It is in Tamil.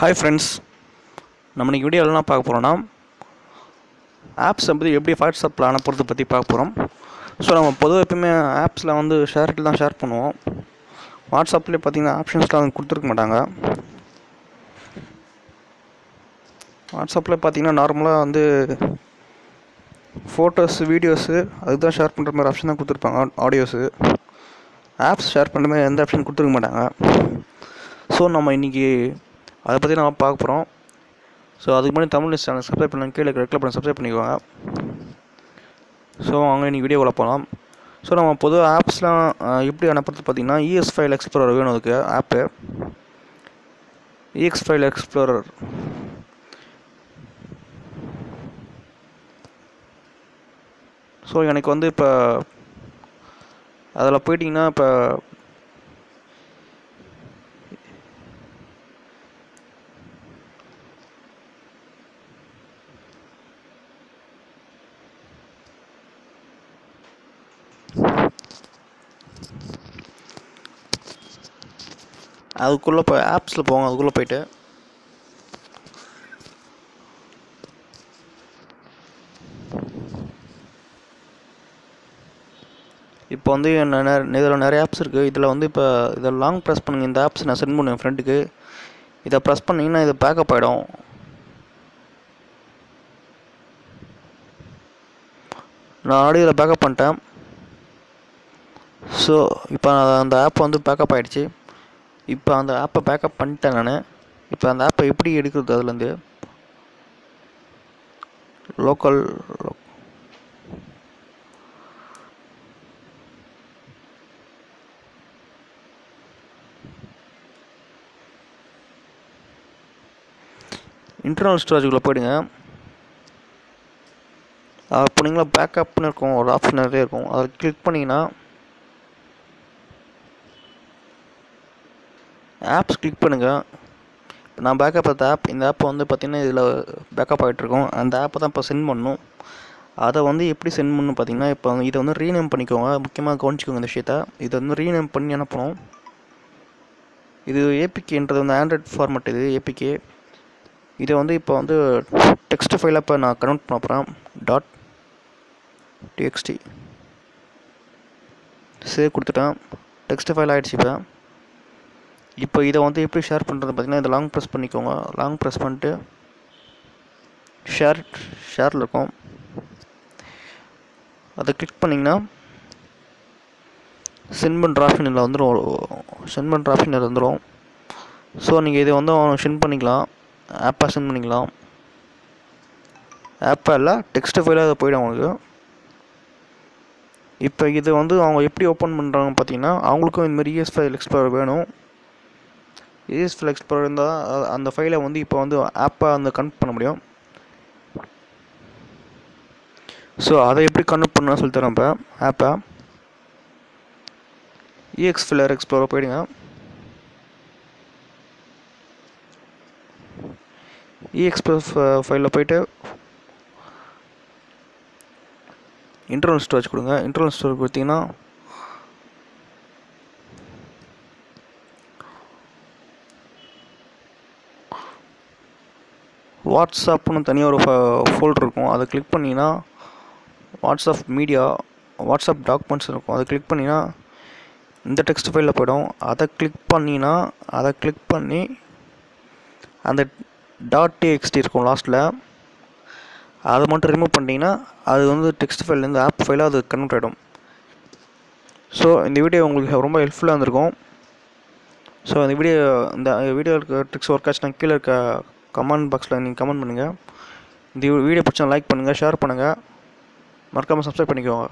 ஹாய் ஃப்ரெண்ட்ஸ் நம்ம இன்னைக்கு வீடியோவில் என்ன பார்க்க போகிறோம்னா ஆப்ஸ் பற்றி எப்படி வாட்ஸ்அப்பில் அனுப்புறது பற்றி பார்க்க போகிறோம் ஸோ நம்ம பொதுவாக எப்பயுமே ஆப்ஸில் வந்து ஷேர்ட்டில் தான் ஷேர் பண்ணுவோம். வாட்ஸ்அப்லேயே பார்த்தீங்கன்னா ஆப்ஷன்ஸ்லாம் வந்து கொடுத்துருக்க மாட்டாங்க. வாட்ஸ்அப்பில் பார்த்தீங்கன்னா நார்மலாக வந்து ஃபோட்டோஸ் வீடியோஸு அதுதான் ஷேர் பண்ணுற மாதிரி ஆப்ஷன் தான் கொடுத்துருப்பாங்க ஆடியோஸு ஆப்ஸ் ஷேர் பண்ணுற மாதிரி எந்த ஆப்ஷன் கொடுத்துருக்க மாட்டாங்க. ஸோ நம்ம இன்றைக்கி அதை பற்றி நம்ம பார்க்க போகிறோம் ஸோ அதுக்கு முன்னாடி தமிழ் நியூஸ் சேனல் சப்ஸ்கிரைப் பண்ணலாம் கீழே ரெக்ல பண்ண சப்ஸ்கிரைப் பண்ணிக்கோங்க. ஸோ அவங்க இன்றைக்கி வீடியோவில் போகலாம் ஸோ நம்ம பொதுவாக ஆப்ஸ்லாம் எப்படி அனுப்புறது பார்த்தீங்கன்னா இஎஸ் ஃபைல் எக்ஸ்ப்ளோரர் வேணும் அதுக்கு app EX file explorer so எனக்கு வந்து இப்போ அதில் போயிட்டிங்கன்னா இப்போ அதுக்குள்ளே போ ஆப்ஸில் போங்க அதுக்குள்ளே போயிட்டு. இப்போ வந்து இதில் நிறைய ஆப்ஸ் இருக்குது இதில் வந்து இப்போ இதை லாங் ப்ரெஸ் பண்ணுங்கள் இந்த ஆப்ஸ் நான் சென்ட் பண்ணுவேன் ஃப்ரெண்டுக்கு இதை ப்ரெஸ் பண்ணிங்கன்னா இது பேக்கப் ஆகிடும் நான் ஆல்ரெடி இதில் பேக்கப் பண்ணிட்டேன். ஸோ இப்போ அந்த ஆப் வந்து பேக்கப் ஆகிடுச்சி இப்போ அந்த ஆப்பை பேக்கப் பண்ணிட்டேன் நான். இப்போ அந்த ஆப்பை எப்படி எடுக்கிறது அதுலேருந்து? லோக்கல் இன்டர்னல் ஸ்டோரேஜுக்குள்ளே போயிடுங்க. அது போனீங்களா பேக்கப்னு இருக்கும் ஒரு ஆப்ஷன் நிறைய இருக்கும். அதை கிளிக் பண்ணிங்கன்னா ஆப்ஸ் கிளிக் பண்ணுங்கள் இப்போ நான் பேக்கப் பார்த்த ஆப் இந்த ஆப் வந்து பார்த்திங்கன்னா இதில் பேக்கப் ஆகிட்ருக்கோம் அந்த ஆப்பை தான் இப்போ சென்ட் பண்ணணும் அதை வந்து எப்படி சென்ட் பண்ணணும் பார்த்தீங்கன்னா இப்போ இதை வந்து ரீநேம் பண்ணிக்கோங்க. முக்கியமாக கவனிச்சிக்கோங்க இந்த விஷயத்த. இதை வந்து ரீநேம் பண்ணி அனுப்பணும் இது ஏபிகேன்றது வந்து ஆண்ட்ராய்ட் ஃபார்மெட் இது ஏபிகே இதை வந்து இப்போ வந்து டெக்ஸ்ட் ஃபைலாக இப்போ நான் கன்வெர்ட் பண்ண போகிறேன் டாட் டிஎக்ஸ்டி சேவ் கொடுத்துட்டேன். டெக்ஸ்ட் ஃபைல் ஆகிடுச்சு இப்போ. இப்போ இதை வந்து எப்படி ஷேர் பண்ணுறது பார்த்தீங்கன்னா இதை லாங் ப்ரெஸ் பண்ணிக்கோங்க. லாங் ப்ரெஸ் பண்ணிட்டு ஷேர் ஷேரில் இருக்கும். அதை கிளிக் பண்ணிங்கன்னா சென்ட் பண்ணுற ஆப்ஷனில் வந்துடும் சென்ட் பண்ணுற ஆப்ஷனில் வந்துடும் ஸோ நீங்கள் இதை வந்து சென்ட் பண்ணிக்கலாம். ஆப்பாக சென்ட் பண்ணிக்கலாம். ஆப்பாக இல்லை டெக்ஸ்ட் ஃபைலாக அதை போயிடும் அவங்களுக்கு இப்போ இது வந்து அவங்க எப்படி ஓப்பன் பண்ணுறாங்க பார்த்தீங்கன்னா அவங்களுக்கும் இந்தமாதிரி இஎஸ் ஃபைல் எக்ஸ்ப்ளோர் வேணும். இஎஸ் ஃபைல் எக்ஸ்ப்ளோர் இருந்தால் அந்த ஃபைலை வந்து இப்போ வந்து ஆப்பாக அந்த கனெக்ட் பண்ண முடியும். ஸோ அதை எப்படி கனெக்ட் பண்ணலாம் சொல்லி தரேன் இப்போ ஆப்பை இஎக்ஸ் ஃபில்லர் எக்ஸ்ப்ளோராக போயிடுங்க. இஎக்ஸ்பிரஸ் ஃபைலில் போயிட்டு இன்டர்னல் ஸ்டோரேஜ் கொடுங்க. இன்டர்னல் ஸ்டோரேஜ் கொடுத்தீங்கன்னா வாட்ஸ்அப்னு தனியாக ஒரு ஃபோல்டர் இருக்கும் அதை கிளிக் பண்ணிங்கன்னா வாட்ஸ்அப் மீடியா வாட்ஸ்அப் டாக்குமெண்ட்ஸ் இருக்கும் அதை கிளிக் பண்ணிங்கன்னா இந்த டெக்ஸ்ட் ஃபைலில் போய்டும் அதை கிளிக் பண்ணினா அதை கிளிக் பண்ணி அந்த டாட் டிஎக்ஸ்டி இருக்கும் லாஸ்ட்டில் அதை மட்டும் ரிமூவ் பண்ணிட்டீங்கன்னா அது வந்து டெக்ஸ்ட் ஃபைல்லேருந்து ஆப் ஃபைலாக அது கன்வெர்ட் ஆகிடும் ஸோ இந்த வீடியோ உங்களுக்கு ரொம்ப ஹெல்ப்ஃபுல்லாக இருந்திருக்கும் ஸோ இந்த வீடியோ இந்த வீடியோ இருக்க ட்ரிக்ஸ் ஒர்க் ஆச்சுன்னா கீழே இருக்க கமெண்ட் பாக்ஸில் நீங்கள் கமெண்ட் பண்ணுங்கள் இந்த வீடியோ பிடிச்சா லைக் பண்ணுங்கள் ஷேர் பண்ணுங்கள் மறக்காமல் சப்ஸ்கிரைப் பண்ணிக்கோங்க.